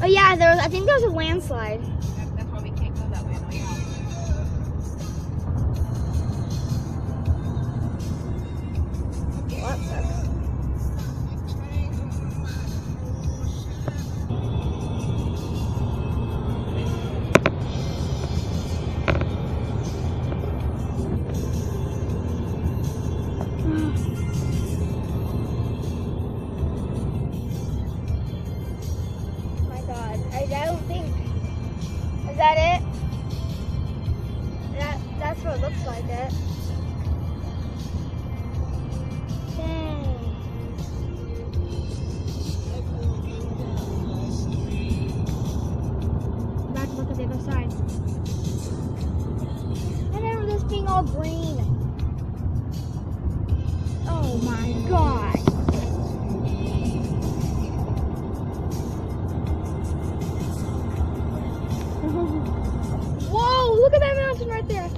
Oh yeah, there was. I think there was a landslide. That it? That that's what it looks like it. Look at the other side. I remember this being all green. Oh my god. Right there.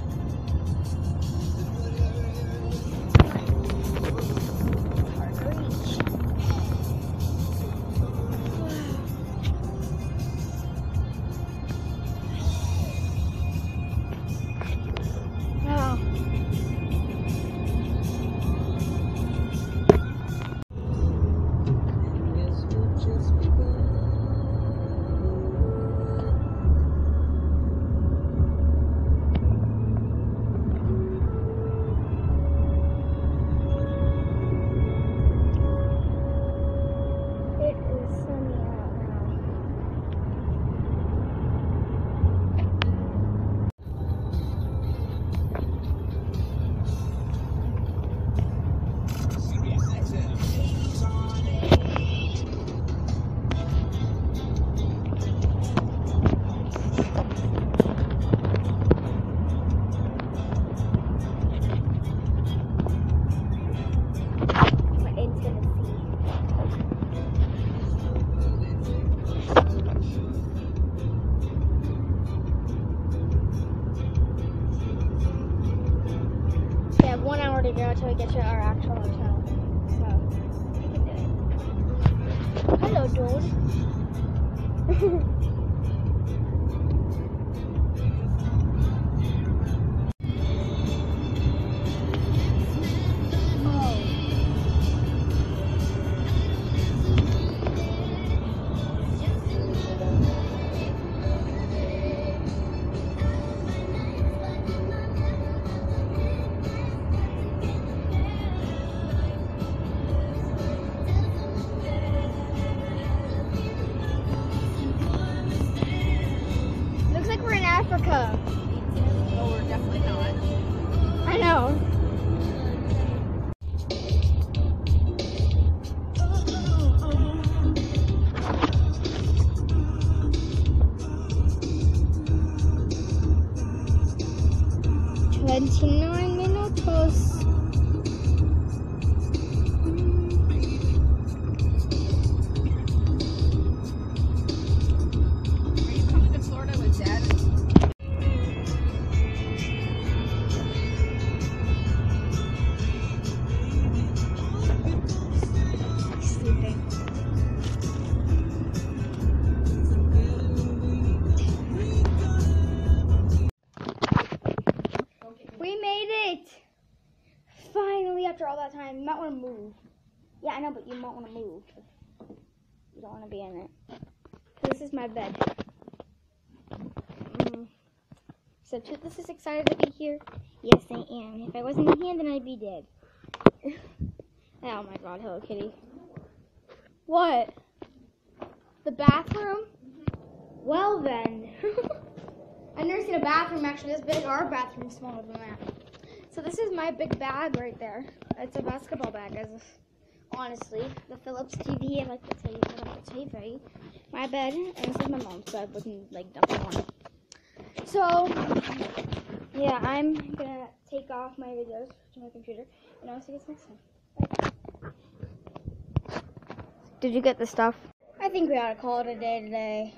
Hello, dude. 亲亲 all that time, you might want to move. Yeah, I know, but you might want to move. You don't want to be in it. This is my bed. Mm. So Toothless is excited to be here. Yes, I am. If I wasn't in here, then I'd be dead. oh my God, Hello Kitty. What? The bathroom? Well then. I've never seen a bathroom actually this big. Our bathroom's smaller than that. So this is my big bag right there. It's a basketball bag, as honestly. The Philips TV, I like the TV, I like the TV. My bed, and this is my mom's bed with like nothing on it. So yeah, I'm gonna take off my videos to my computer, and I'll see you guys next time. Bye. Did you get the stuff? I think we ought to call it a day today.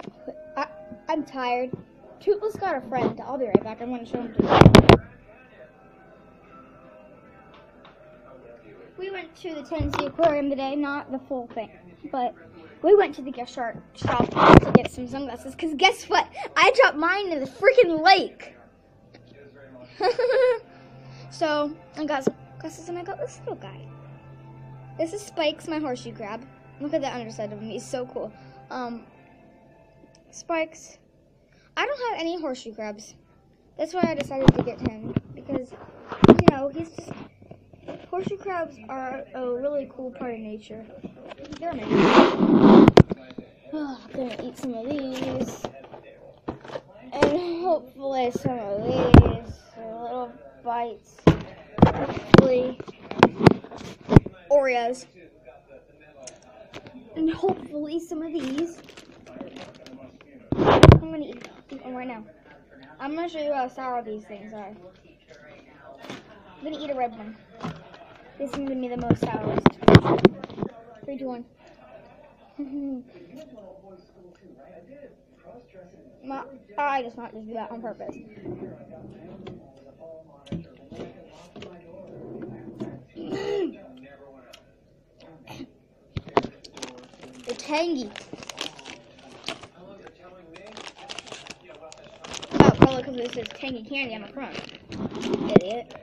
I, I'm tired. Toothless got a friend. I'll be right back. I'm gonna show him. To the Tennessee Aquarium today, not the full thing, but we went to the gift shop shop to get some sunglasses. Cause guess what? I dropped mine in the freaking lake. so I got some glasses and I got this little guy. This is Spikes, my horseshoe crab. Look at the underside of him. He's so cool. Um, Spikes. I don't have any horseshoe crabs. That's why I decided to get him because you know he's just horseshoe crabs are a really cool part of nature. They're amazing. Oh, I'm gonna eat some of these, and hopefully some of these little bites. Hopefully Oreos, and hopefully some of these. I'm gonna eat eat one right now. I'm gonna show you how sour these things are. I'm gonna eat a red one. This is gonna be the most sourest. Three, two, one. My, I just not just do that on purpose. They're tangy. Oh, oh probably because it says tangy candy on the front. Idiot.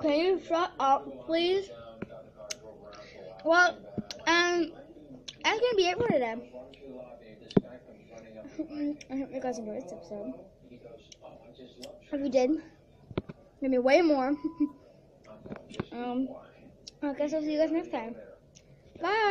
Can you shut up, please? Well, um, that's gonna be it for today. I hope you guys enjoyed this episode. If you did, gonna be way more. um, I guess I'll see you guys next time. Bye.